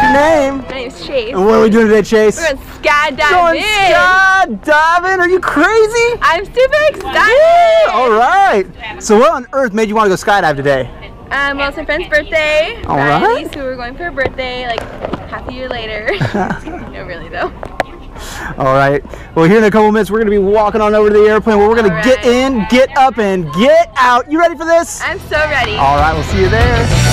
name? My name's Chase. And what are we doing today, Chase? We're going skydiving. Going skydiving? Are you crazy? I'm super excited. All right. So what on earth made you want to go skydive today? Um, well, it's my friend's birthday. All right. So we're going for a birthday, like half a year later. no, really though. All right. Well, here in a couple minutes, we're going to be walking on over to the airplane where we're going to get in, get up, and get out. You ready for this? I'm so ready. All right. We'll see you there.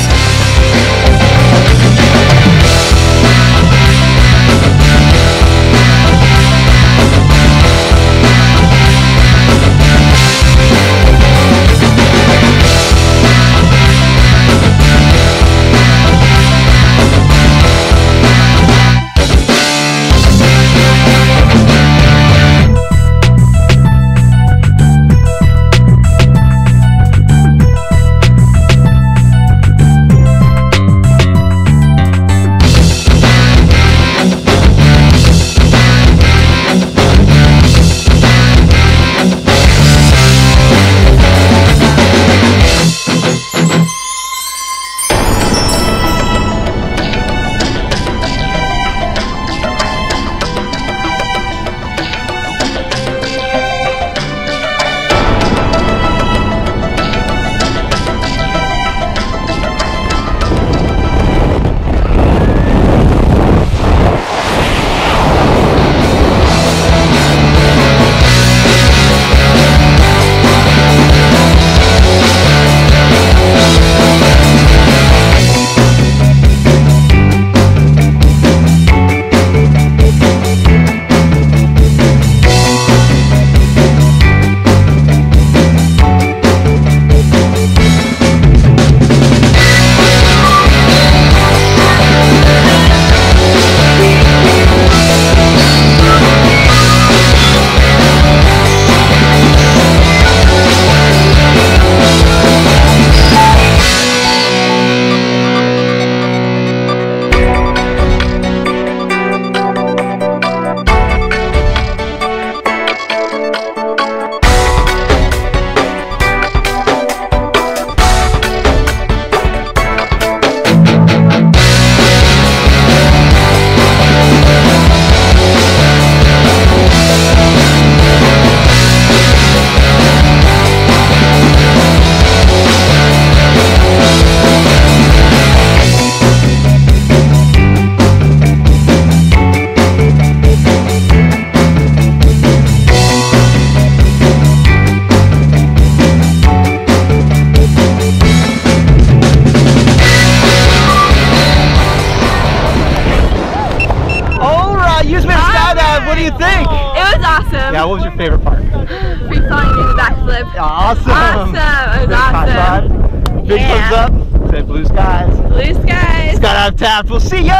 What was your favorite part? Free falling doing the backflip. Awesome. Awesome. It was Big awesome. Big Yeah. thumbs up. Say blue skies. Blue skies. Skydive Taft. We'll see ya.